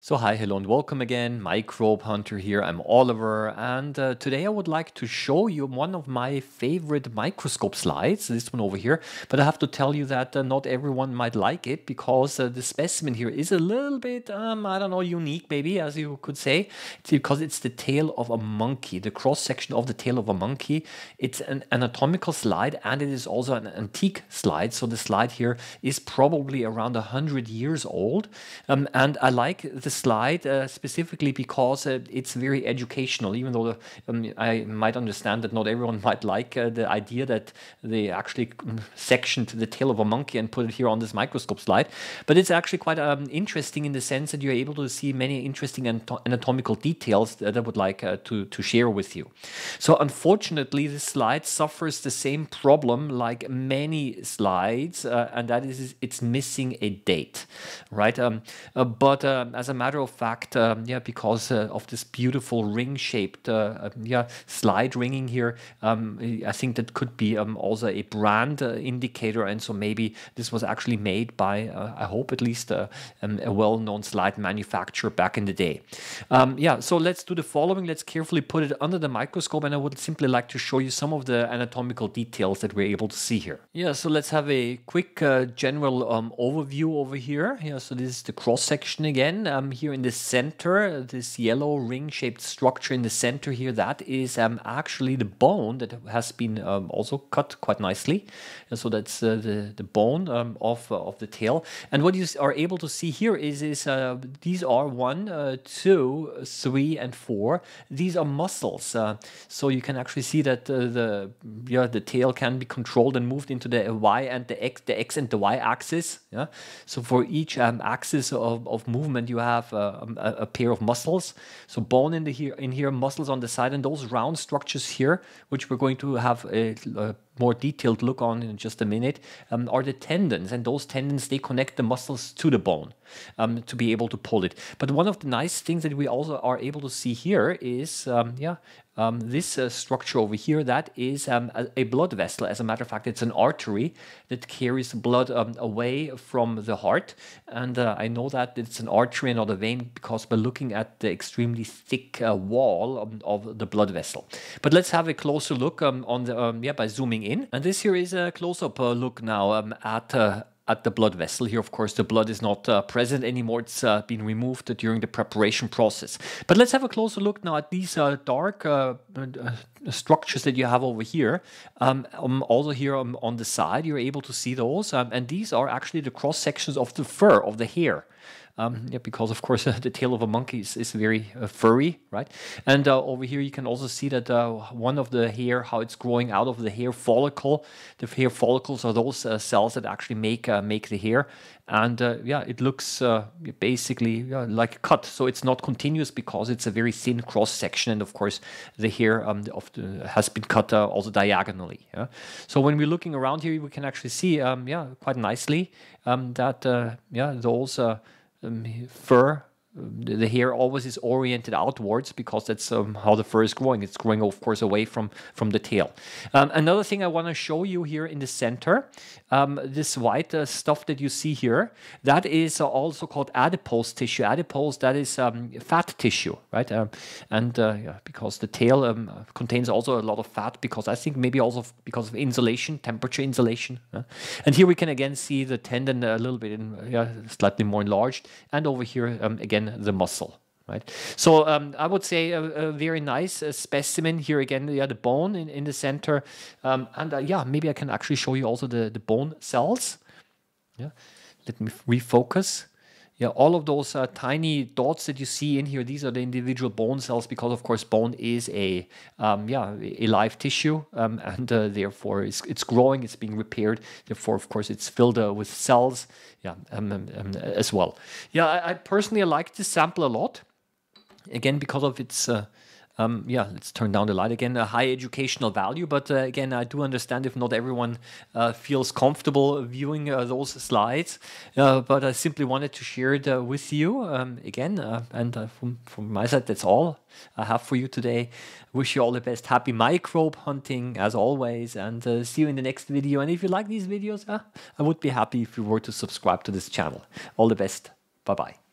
So hi, hello and welcome again. Microbe Hunter here. I'm Oliver and uh, today I would like to show you one of my favorite microscope slides, this one over here. But I have to tell you that uh, not everyone might like it because uh, the specimen here is a little bit, um, I don't know, unique maybe as you could say. It's because it's the tail of a monkey, the cross section of the tail of a monkey. It's an anatomical slide and it is also an antique slide. So the slide here is probably around 100 years old. Um, and I like the the slide uh, specifically because uh, it's very educational, even though um, I might understand that not everyone might like uh, the idea that they actually sectioned the tail of a monkey and put it here on this microscope slide. But it's actually quite um, interesting in the sense that you're able to see many interesting anatomical details that I would like uh, to, to share with you. So unfortunately, this slide suffers the same problem like many slides, uh, and that is it's missing a date, right? Um, uh, but as a matter of fact, um, yeah, because uh, of this beautiful ring-shaped, uh, um, yeah, slide ringing here, um, I think that could be um, also a brand uh, indicator, and so maybe this was actually made by, uh, I hope at least, uh, um, a well-known slide manufacturer back in the day. Yeah, so let's do the following. Let's carefully put it under the microscope, and I would simply like to show you some of the anatomical details that we're able to see here. Yeah, so let's have a quick general overview over here. Yeah, so this is the cross section again. Um, here in the center, this yellow ring-shaped structure in the center here, that is um, actually the bone that has been um, also cut quite nicely. And so that's uh, the, the bone um, of, uh, of the tail. And what you are able to see here is, is uh, these are one, uh, two, three, and four. These are muscles. Uh, so you can actually see that uh, the, yeah, the tail can be controlled and moved into the Y and the X, the X and the Y axis. Yeah. So for each um, axis of, of movement, you have have a, a, a, pair of muscles. So bone in the here, in here, muscles on the side, and those round structures here, which we're going to have a, a more detailed look on in just a minute, um, are the tendons. And those tendons, they connect the muscles to the bone um, to be able to pull it. But one of the nice things that we also are able to see here is, um, yeah, um, this uh, structure over here, that is um, a, a, blood vessel. As a matter of fact, it's an artery that carries blood um, away from the heart. And uh, I know that it's an artery and not a vein because by looking at the extremely thick uh, wall of, of, the blood vessel. But let's have a closer look on the, yeah, by zooming in. And this here is a close-up uh, look now um, at uh, at the blood vessel. Here, of course, the blood is not uh, present anymore. It's uh, been removed during the preparation process. But let's have a closer look now at these uh, dark uh, structures that you have over here. Um, um, also here on, on, the side, you're able to see those. Um, and these are actually the cross sections of the fur, of the hair. Um, yeah, because of course uh, the tail of a monkey is, is very uh, furry, right? And uh, over here you can also see that uh, one of the hair, how it's growing out of the hair follicle. The hair follicles are those uh, cells that actually make uh, make the hair, and yeah, it looks basically like a cut. So it's not continuous because it's a very thin cross section, and of course the hair um, the, has been cut also diagonally. Yeah? So when we're looking around here, we can actually see, um, yeah, quite nicely um, that yeah those um, fur the hair always is oriented outwards because that's um, how the fur is growing. It's growing, of course, away from, from the tail. Um, another thing I want to show you here in the center, um, this white uh, stuff that you see here, that is uh, also called adipose tissue. Adipose, that is um, fat tissue, right? Um, and uh, yeah, because the tail um, contains also a lot of fat because I think maybe also because of insulation, temperature insulation. And here we can again see the tendon a little bit in, yeah, slightly more enlarged. And over here, again, the muscle. Right. So um, I would say a, a very nice uh, specimen here again. Yeah, the bone in, in the center, um, and uh, yeah, maybe I can actually show you also the the bone cells. Yeah, let me refocus. Yeah, all of those uh, tiny dots that you see in here, these are the individual bone cells because, of course, bone is a um, yeah a live tissue, um, and uh, therefore it's, it's growing, it's being repaired. Therefore, of course, it's filled uh, with cells, yeah, um, um, um as well. Yeah, I, I personally like this sample a lot, again because of its uh, um, yeah, let's turn down the light again. A high educational value, but uh, again, I do understand if not everyone uh, feels comfortable viewing uh, those slides. Uh, but I simply wanted to share it uh, with you um, again. And from, from my side, that's all I have for you today. Wish you all the best. Happy microbe hunting as always, and see you in the next video. And if you like these videos, I would be happy if you were to subscribe to this channel. All the best. Bye bye.